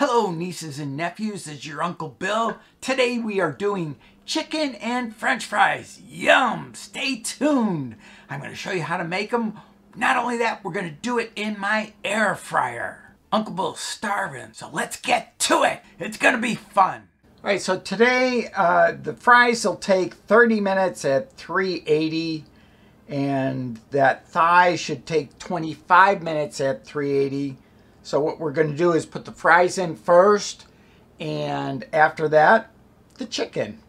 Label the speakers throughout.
Speaker 1: Hello, nieces and nephews. This is your Uncle Bill. Today we are doing chicken and french fries. Yum! Stay tuned. I'm going to show you how to make them. Not only that, we're going to do it in my air fryer. Uncle Bill's starving, so let's get to it. It's going to be fun. All right, so today uh, the fries will take 30 minutes at 380 and that thigh should take 25 minutes at 380 so what we're going to do is put the fries in first, and after that, the chicken.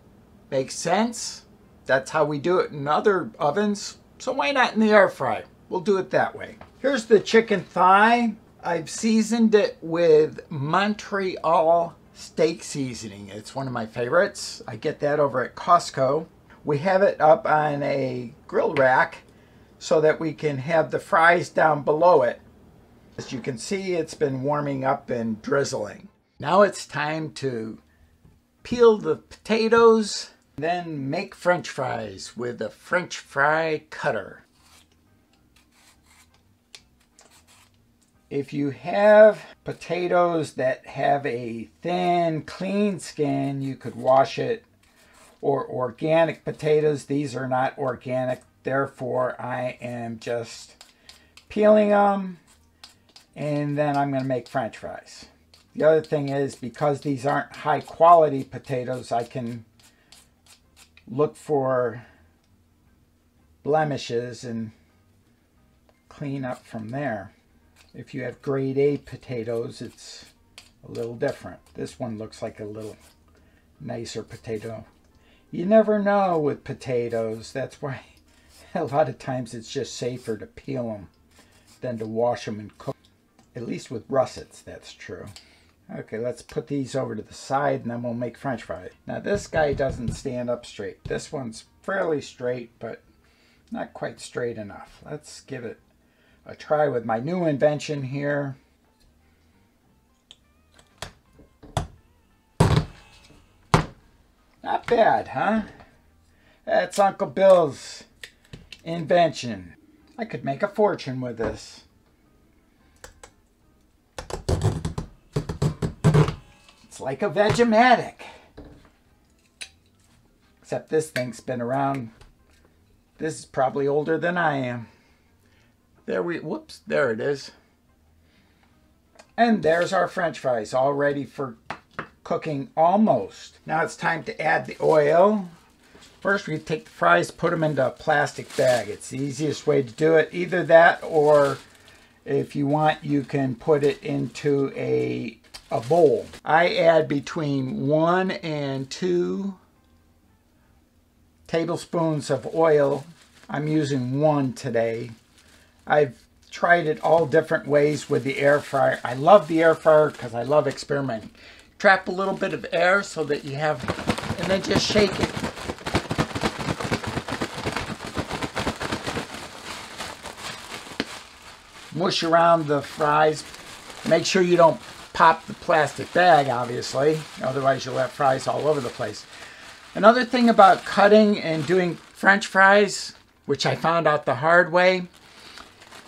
Speaker 1: Makes sense? That's how we do it in other ovens, so why not in the air fry? We'll do it that way. Here's the chicken thigh. I've seasoned it with Montreal steak seasoning. It's one of my favorites. I get that over at Costco. We have it up on a grill rack so that we can have the fries down below it. As you can see, it's been warming up and drizzling. Now it's time to peel the potatoes, then make french fries with a french fry cutter. If you have potatoes that have a thin, clean skin, you could wash it. Or organic potatoes, these are not organic, therefore I am just peeling them and then I'm going to make french fries. The other thing is because these aren't high quality potatoes, I can look for blemishes and clean up from there. If you have grade A potatoes, it's a little different. This one looks like a little nicer potato. You never know with potatoes. That's why a lot of times it's just safer to peel them than to wash them and cook. At least with russets, that's true. Okay, let's put these over to the side and then we'll make french fries. Now this guy doesn't stand up straight. This one's fairly straight, but not quite straight enough. Let's give it a try with my new invention here. Not bad, huh? That's Uncle Bill's invention. I could make a fortune with this. Like a Vegematic. Except this thing's been around. This is probably older than I am. There we, whoops, there it is. And there's our french fries, all ready for cooking almost. Now it's time to add the oil. First we take the fries, put them into a plastic bag. It's the easiest way to do it. Either that or if you want, you can put it into a a bowl. I add between one and two tablespoons of oil. I'm using one today. I've tried it all different ways with the air fryer. I love the air fryer because I love experimenting. Trap a little bit of air so that you have, and then just shake it. Mush around the fries. Make sure you don't pop the plastic bag, obviously. Otherwise, you'll have fries all over the place. Another thing about cutting and doing french fries, which I found out the hard way,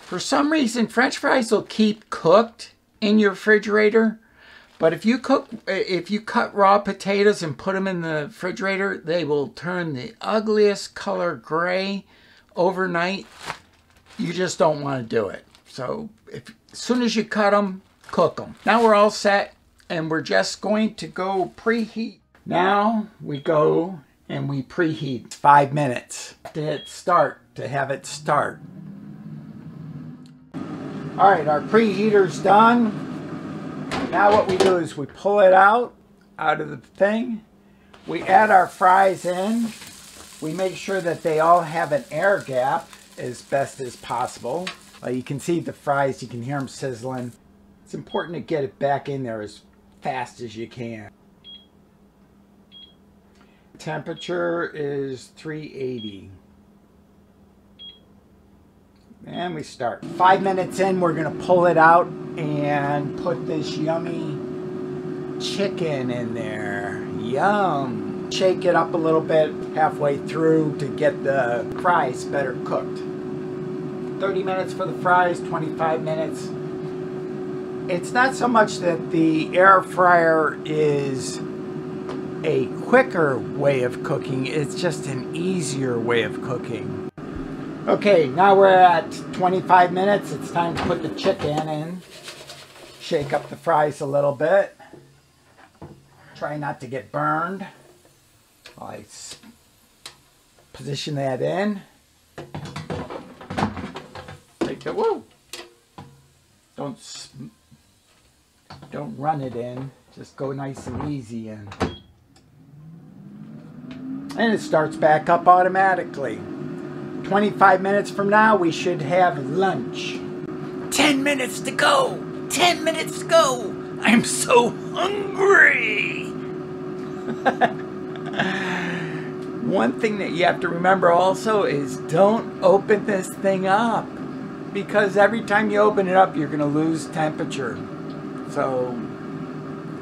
Speaker 1: for some reason, french fries will keep cooked in your refrigerator. But if you cook, if you cut raw potatoes and put them in the refrigerator, they will turn the ugliest color gray overnight. You just don't want to do it. So if, as soon as you cut them, cook them. Now we're all set and we're just going to go preheat. Now we go and we preheat five minutes to hit start to have it start. All right, our preheater's done. Now what we do is we pull it out, out of the thing. We add our fries in. We make sure that they all have an air gap as best as possible. Uh, you can see the fries, you can hear them sizzling. It's important to get it back in there as fast as you can. Temperature is 380. And we start. Five minutes in, we're to pull it out and put this yummy chicken in there. Yum. Shake it up a little bit halfway through to get the fries better cooked. 30 minutes for the fries, 25 minutes it's not so much that the air fryer is a quicker way of cooking, it's just an easier way of cooking. Okay, now we're at 25 minutes. It's time to put the chicken in. Shake up the fries a little bit. Try not to get burned. I position that in. Take the woo. Don't don't run it in. Just go nice and easy in. And it starts back up automatically. 25 minutes from now, we should have lunch. 10 minutes to go! 10 minutes to go! I'm so hungry! One thing that you have to remember also is don't open this thing up because every time you open it up, you're going to lose temperature. So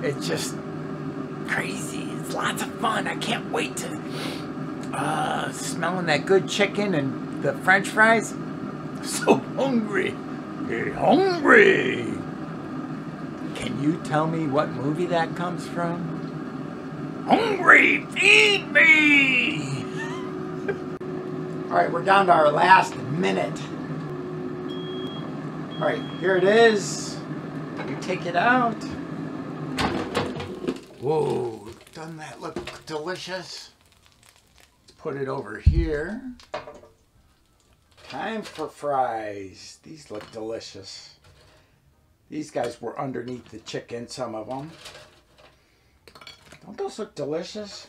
Speaker 1: it's just crazy. It's lots of fun. I can't wait to uh, smelling that good chicken and the french fries. I'm so hungry. Hey, hungry. Can you tell me what movie that comes from? Hungry, feed me! All right, we're down to our last minute. All right, here it is. Take it out. Whoa, doesn't that look delicious? Let's put it over here. Time for fries. These look delicious. These guys were underneath the chicken, some of them. Don't those look delicious?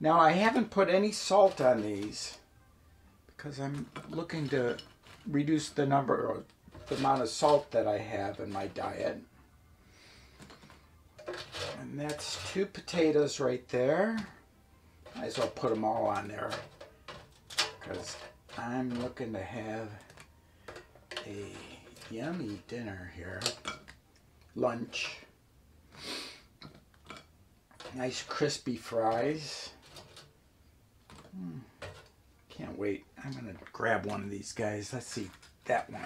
Speaker 1: Now I haven't put any salt on these because I'm looking to reduce the number the amount of salt that I have in my diet. And that's two potatoes right there. Might as well put them all on there because I'm looking to have a yummy dinner here. Lunch. Nice crispy fries. Mm, can't wait. I'm going to grab one of these guys. Let's see that one.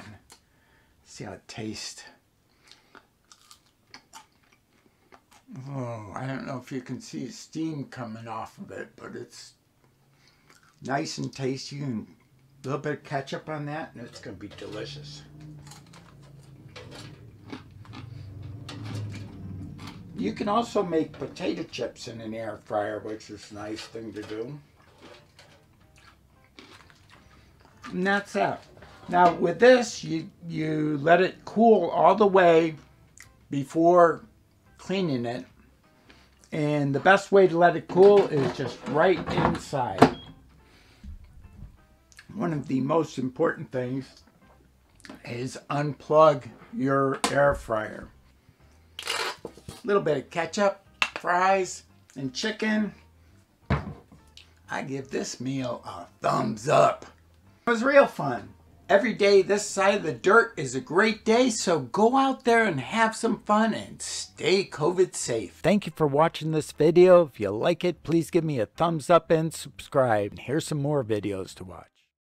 Speaker 1: See how it tastes. Oh, I don't know if you can see steam coming off of it, but it's nice and tasty and a little bit of ketchup on that and it's going to be delicious. You can also make potato chips in an air fryer, which is a nice thing to do. And that's that. Now with this, you, you let it cool all the way before cleaning it. And the best way to let it cool is just right inside. One of the most important things is unplug your air fryer A little bit of ketchup, fries, and chicken. I give this meal a thumbs up. It was real fun. Every day this side of the dirt is a great day, so go out there and have some fun and stay COVID safe. Thank you for watching this video. If you like it, please give me a thumbs up and subscribe. And here's some more videos to watch.